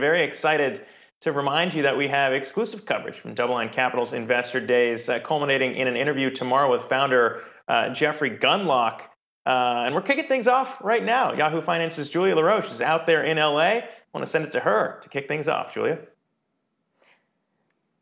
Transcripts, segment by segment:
very excited to remind you that we have exclusive coverage from DoubleLine Capital's Investor Days, uh, culminating in an interview tomorrow with founder uh, Jeffrey Gundlach. Uh, and we're kicking things off right now. Yahoo Finance's Julia La Roche is out there in LA. I want to send it to her to kick things off. Julia.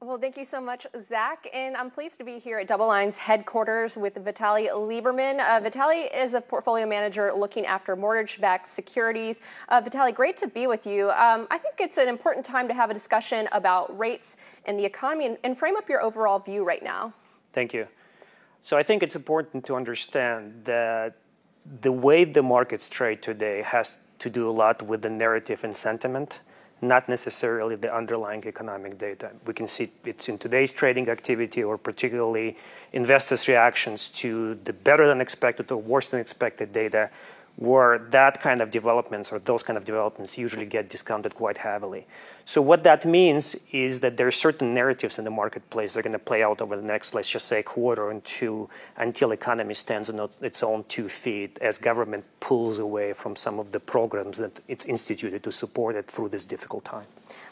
Well, thank you so much, Zach. And I'm pleased to be here at DoubleLine's headquarters with Vitaliy Liberman. Uh, Vitaliy is a portfolio manager looking after mortgage-backed securities. Uh, Vitaliy, great to be with you. Um, I think it's an important time to have a discussion about rates and the economy and, and frame up your overall view right now. Thank you. So I think it's important to understand that the way the markets trade today has to do a lot with the narrative and sentiment not necessarily the underlying economic data. We can see it's in today's trading activity or particularly investors' reactions to the better than expected or worse than expected data where that kind of developments or those kind of developments usually get discounted quite heavily. So what that means is that there are certain narratives in the marketplace that are going to play out over the next, let's just say, quarter or two until economy stands on its own two feet as government pulls away from some of the programs that it's instituted to support it through this difficult time.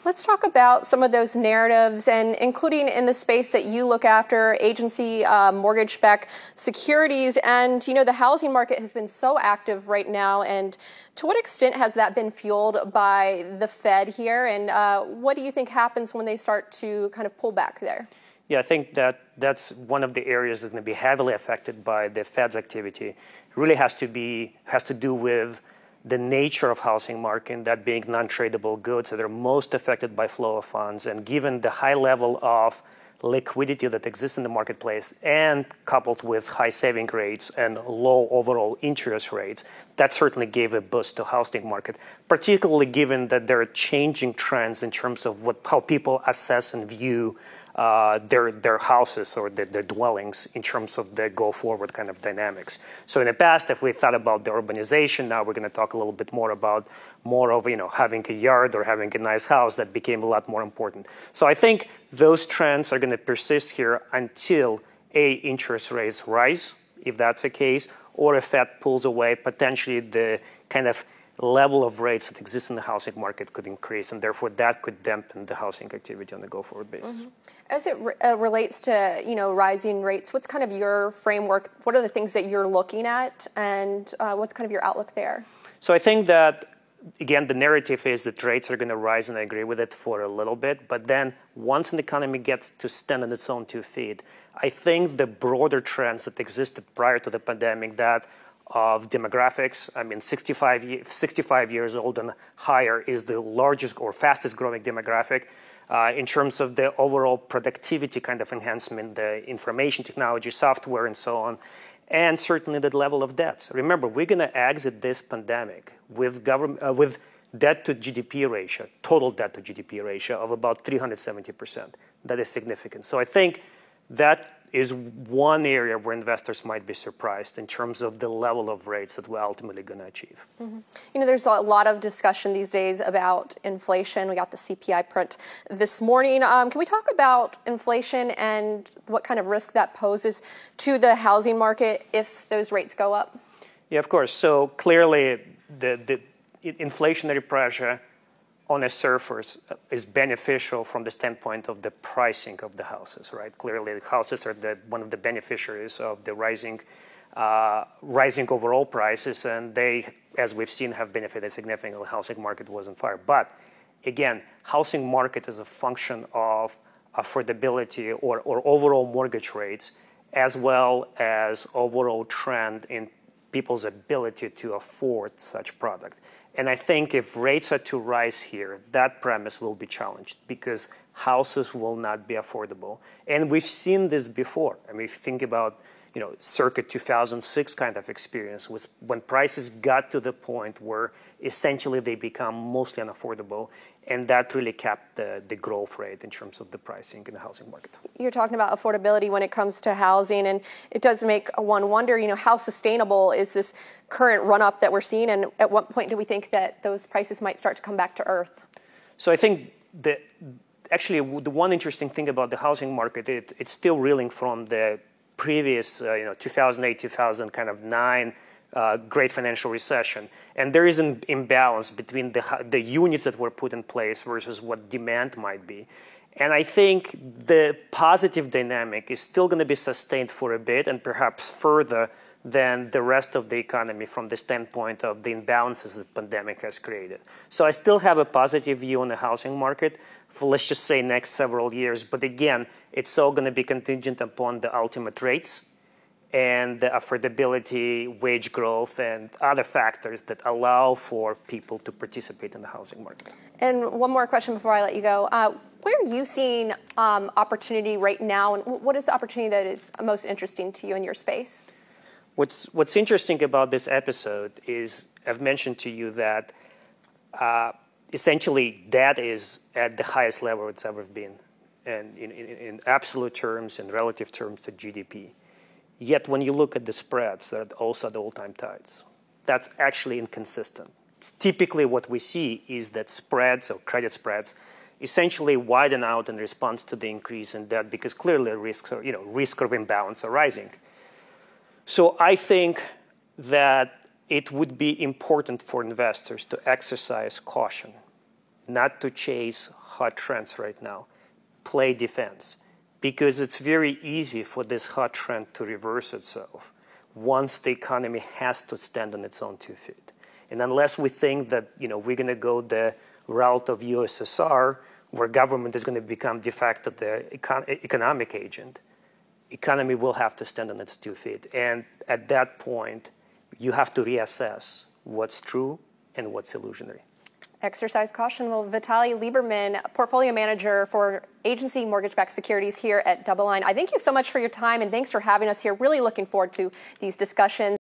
Let's talk about some of those narratives and including in the space that you look after, agency uh, mortgage-backed securities. And, you know, the housing market has been so active right now. And to what extent has that been fueled by the Fed here? And uh, what do you think happens when they start to kind of pull back there? Yeah, I think that that's one of the areas that's going to be heavily affected by the Fed's activity. It really has to be has to do with the nature of housing market, that being non-tradable goods that are most affected by flow of funds, and given the high level of liquidity that exists in the marketplace and coupled with high saving rates and low overall interest rates, that certainly gave a boost to housing market, particularly given that there are changing trends in terms of what, how people assess and view uh, their their houses or their, their, dwellings in terms of the go forward kind of dynamics. So in the past, if we thought about the urbanization, now we're going to talk a little bit more about more of you know having a yard or having a nice house that became a lot more important. So I think those trends are going to persist here until a interest rates rise, if that's the case, or if Fed pulls away, potentially the kind of level of rates that exist in the housing market could increase, and therefore that could dampen the housing activity on a go-forward basis. Mm-hmm. As it re- uh, relates to you know rising rates, what's kind of your framework? What are the things that you're looking at, and uh, what's kind of your outlook there? So I think that again the narrative is that rates are going to rise, and I agree with it for a little bit. But then once an economy gets to stand on its own two feet, I think the broader trends that existed prior to the pandemic that of demographics. I mean, 65, 65 years old and higher is the largest or fastest growing demographic. Uh, in terms of the overall productivity kind of enhancement, the information technology, software, and so on, and certainly the level of debt. Remember, we're going to exit this pandemic with government uh, with debt to GDP ratio, total debt to GDP ratio of about 370 percent. That is significant. So I think that is one area where investors might be surprised in terms of the level of rates that we're ultimately going to achieve. Mm-hmm. You know, there's a lot of discussion these days about inflation. We got the CPI print this morning. Um, can we talk about inflation and what kind of risk that poses to the housing market if those rates go up? Yeah, of course. So clearly, the, the inflationary pressure on a surface is beneficial from the standpoint of the pricing of the houses, right? Clearly, the houses are the, one of the beneficiaries of the rising, uh, rising overall prices, and they, as we've seen, have benefited significantly. The housing market was on fire. But again, housing market is a function of affordability or, or overall mortgage rates, as well as overall trend in people's ability to afford such product. And I think if rates are to rise here, that premise will be challenged because houses will not be affordable. And we've seen this before. I mean, if you think about, you know, circa 2006 kind of experience, was when prices got to the point where essentially they become mostly unaffordable, and that really capped the, the growth rate in terms of the pricing in the housing market. You're talking about affordability when it comes to housing, and it does make one wonder, you know, how sustainable is this current run up that we're seeing, and at what point do we think that those prices might start to come back to earth? So I think that actually the one interesting thing about the housing market, it, it's still reeling from the previous, uh, you know, 2008, 2000 kind of nine uh, great financial recession. And there is an imbalance between the, the units that were put in place versus what demand might be. And I think the positive dynamic is still going to be sustained for a bit and perhaps further than the rest of the economy from the standpoint of the imbalances that pandemic has created. So I still have a positive view on the housing market for let's just say next several years. But again, it's all going to be contingent upon the ultimate rates and the affordability, wage growth, and other factors that allow for people to participate in the housing market. And one more question before I let you go. Uh, where are you seeing um, opportunity right now, and what is the opportunity that is most interesting to you in your space? What's, what's interesting about this episode is I've mentioned to you that uh, essentially debt is at the highest level it's ever been, and in, in, in absolute terms and relative terms to GDP. Yet when you look at the spreads, they're also at all-time tights. That's actually inconsistent. It's typically what we see is that spreads or credit spreads essentially widen out in response to the increase in debt because clearly risks are, you know, risk of imbalance are rising. So I think that it would be important for investors to exercise caution, not to chase hot trends right now, play defense because it's very easy for this hot trend to reverse itself once the economy has to stand on its own two feet. And unless we think that you know, we're going to go the route of USSR, where government is going to become de facto the econ economic agent, economy will have to stand on its two feet. And at that point, you have to reassess what's true and what's illusionary. Exercise caution. Well, Vitaliy Liberman, portfolio manager for agency mortgage-backed securities here at DoubleLine. I thank you so much for your time and thanks for having us here. Really looking forward to these discussions.